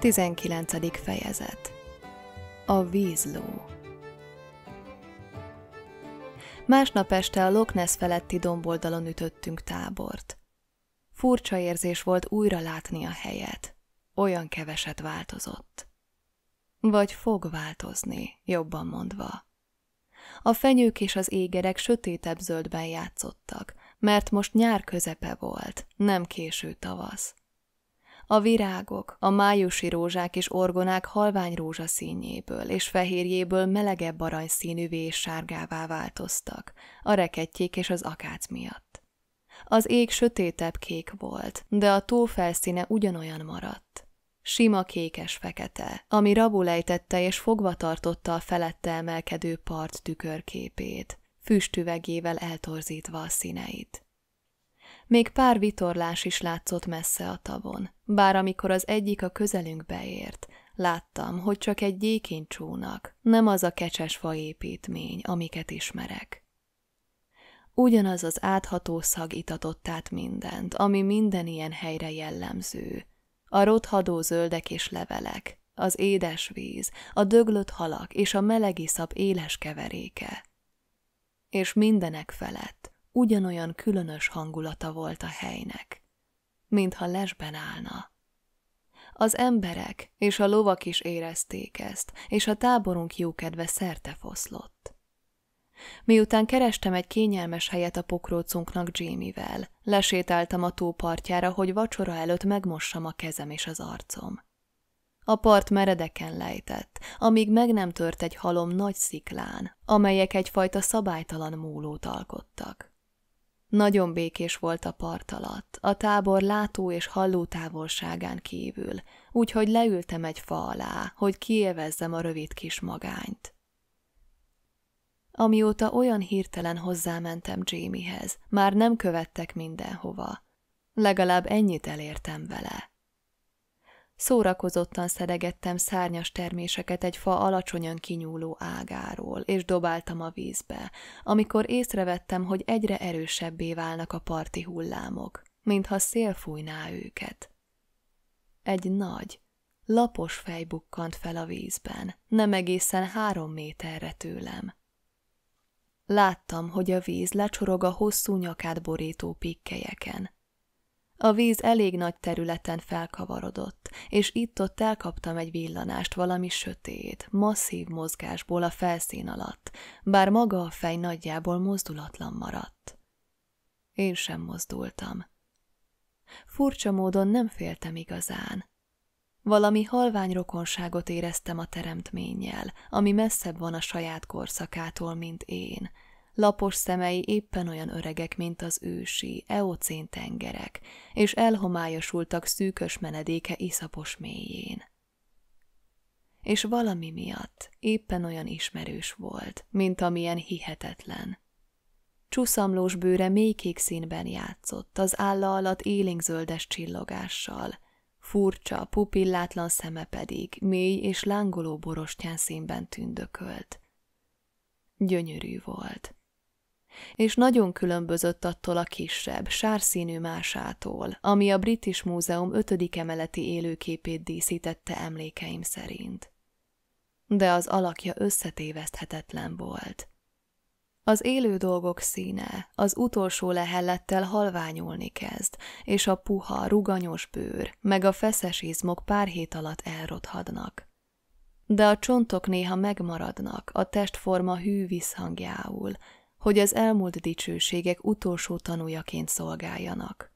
19. fejezet A vízló Másnap este a Loch Ness feletti domboldalon ütöttünk tábort. Furcsa érzés volt újra látni a helyet. Olyan keveset változott. Vagy fog változni, jobban mondva. A fenyők és az égerek sötétebb zöldben játszottak, mert most nyár közepe volt, nem késő tavasz. A virágok, a májusi rózsák és orgonák halvány rózsaszínjéből és fehérjéből melegebb aranyszínűvé és sárgává változtak, a rekettyék és az akác miatt. Az ég sötétebb kék volt, de a tó felszíne ugyanolyan maradt. Sima kékes-fekete, ami rabulejtette és fogva tartotta a felette emelkedő part tükörképét, füstüvegével eltorzítva a színeit. Még pár vitorlás is látszott messze a tavon, bár amikor az egyik a közelünkbe ért, láttam, hogy csak egy gyékén csónak, nem az a kecses faépítmény, amiket ismerek. Ugyanaz az átható szag itatott át mindent, ami minden ilyen helyre jellemző. A rothadó zöldek és levelek, az édes víz, a döglött halak és a melegiszap éles keveréke. És mindenek felett ugyanolyan különös hangulata volt a helynek, mintha lesben állna. Az emberek és a lovak is érezték ezt, és a táborunk jókedve szerte foszlott. Miután kerestem egy kényelmes helyet a pokrócunknak Jamie-vel, lesétáltam a tópartjára, hogy vacsora előtt megmossam a kezem és az arcom. A part meredeken lejtett, amíg meg nem tört egy halom nagy sziklán, amelyek egyfajta szabálytalan múlót alkottak. Nagyon békés volt a part alatt, a tábor látó és halló távolságán kívül, úgyhogy leültem egy fa alá, hogy kiélvezzem a rövid kis magányt. Amióta olyan hirtelen hozzámentem Jamiehez, már nem követtek mindenhova. Legalább ennyit elértem vele. Szórakozottan szedegettem szárnyas terméseket egy fa alacsonyan kinyúló ágáról, és dobáltam a vízbe, amikor észrevettem, hogy egyre erősebbé válnak a parti hullámok, mintha szél fújná őket. Egy nagy, lapos fej bukkant fel a vízben, nem egészen három méterre tőlem. Láttam, hogy a víz lecsorog a hosszú nyakát borító pikkelyeken, a víz elég nagy területen felkavarodott, és itt-ott elkaptam egy villanást valami sötét, masszív mozgásból a felszín alatt, bár maga a fej nagyjából mozdulatlan maradt. Én sem mozdultam. Furcsa módon nem féltem igazán. Valami halvány rokonságot éreztem a teremtménnyel, ami messzebb van a saját korszakától, mint én, Lapos szemei éppen olyan öregek, mint az ősi, eocén tengerek, és elhomályosultak szűkös menedéke iszapos mélyén. És valami miatt éppen olyan ismerős volt, mint amilyen hihetetlen. Csuszamlós bőre mélykék színben játszott, az álla alatt élénkzöldes csillogással, furcsa, pupillátlan szeme pedig mély és lángoló borostyán színben tündökölt. Gyönyörű volt és nagyon különbözött attól a kisebb, sárszínű másától, ami a British Múzeum ötödik emeleti élőképét díszítette emlékeim szerint. De az alakja összetéveszthetetlen volt. Az élő dolgok színe az utolsó lehellettel halványulni kezd, és a puha, ruganyos bőr, meg a feszes izmok pár hét alatt elrothadnak. De a csontok néha megmaradnak a testforma hű visszhangjául, hogy az elmúlt dicsőségek utolsó tanújaként szolgáljanak.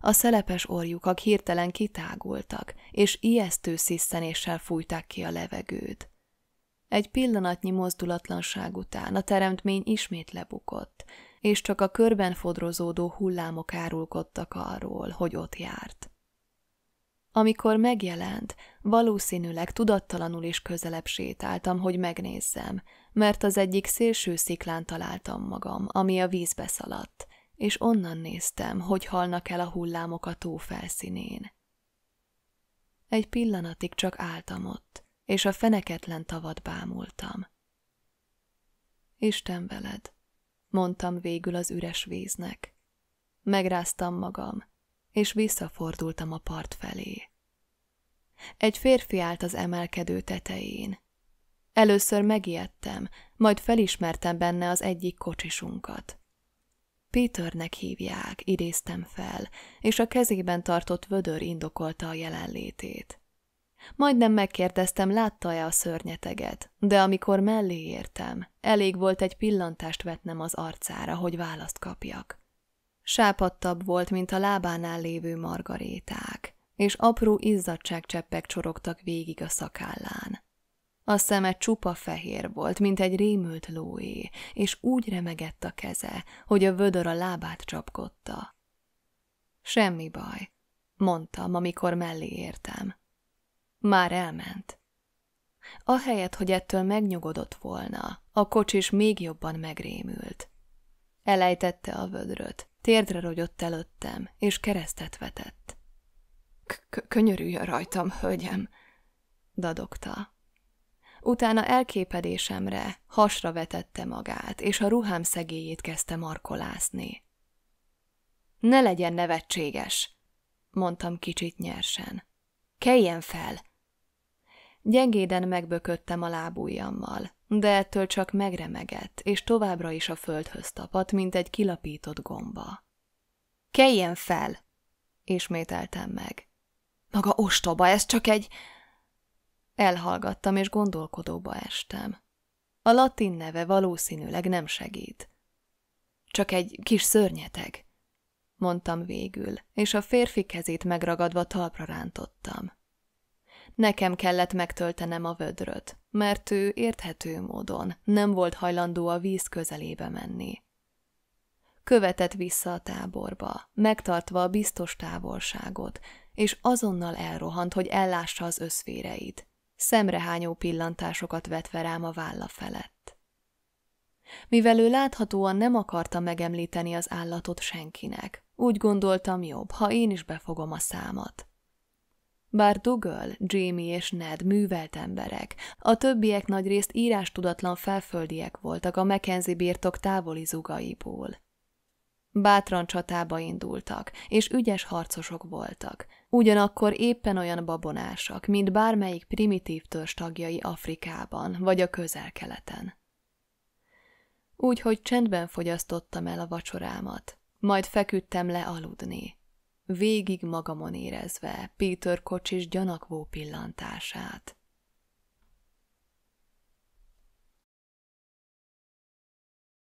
A szelepes orjukak hirtelen kitágultak, és ijesztő sziszenéssel fújták ki a levegőt. Egy pillanatnyi mozdulatlanság után a teremtmény ismét lebukott, és csak a körben fodrozódó hullámok árulkodtak arról, hogy ott járt. Amikor megjelent, valószínűleg tudattalanul is közelebb sétáltam, hogy megnézzem, mert az egyik szélső sziklán találtam magam, ami a vízbe szaladt, és onnan néztem, hogy halnak el a hullámok a tó felszínén. Egy pillanatig csak álltam ott, és a feneketlen tavat bámultam. Isten veled, mondtam végül az üres víznek. Megráztam magam, és visszafordultam a part felé. Egy férfi állt az emelkedő tetején. Először megijedtem, majd felismertem benne az egyik kocsisunkat. Peternek hívják, idéztem fel, és a kezében tartott vödör indokolta a jelenlétét. Majdnem megkérdeztem, látta-e a szörnyeteget, de amikor mellé értem, elég volt egy pillantást vetnem az arcára, hogy választ kapjak. Sápadtabb volt, mint a lábánál lévő margaréták, és apró izzadságcseppek csorogtak végig a szakállán. A szeme csupa fehér volt, mint egy rémült lóé, és úgy remegett a keze, hogy a vödör a lábát csapkodta. Semmi baj, mondtam, amikor mellé értem. Már elment. Ahelyett, hogy ettől megnyugodott volna, a kocsis még jobban megrémült. Elejtette a vödröt, térdre rogyott előttem, és keresztet vetett. – Könyörüljön rajtam, hölgyem! – dadogta. Utána elképedésemre hasra vetette magát, és a ruhám szegélyét kezdte markolászni. Ne legyen nevetséges, mondtam kicsit nyersen. Keljen fel! Gyengéden megbököttem a lábujjammal, de ettől csak megremegett, és továbbra is a földhöz tapadt, mint egy kilapított gomba. Keljen fel! Ismételtem meg. Maga ostoba, ez csak egy... Elhallgattam, és gondolkodóba estem. A latin neve valószínűleg nem segít. Csak egy kis szörnyeteg, mondtam végül, és a férfi kezét megragadva talpra rántottam. Nekem kellett megtöltenem a vödröt, mert ő érthető módon nem volt hajlandó a víz közelébe menni. Követett vissza a táborba, megtartva a biztos távolságot, és azonnal elrohant, hogy ellássa az összféreit szemrehányó pillantásokat vetve rám a válla felett. Mivel ő láthatóan nem akarta megemlíteni az állatot senkinek, úgy gondoltam jobb, ha én is befogom a számat. Bár Dougal, Jamie és Ned művelt emberek, a többiek nagyrészt írástudatlan felföldiek voltak a Mackenzie birtok távoli zugaiból. Bátran csatába indultak, és ügyes harcosok voltak, ugyanakkor éppen olyan babonásak, mint bármelyik primitív törzs tagjai Afrikában vagy a közel-keleten. Úgyhogy csendben fogyasztottam el a vacsorámat, majd feküdtem le aludni, végig magamon érezve Peter kocsis gyanakvó pillantását.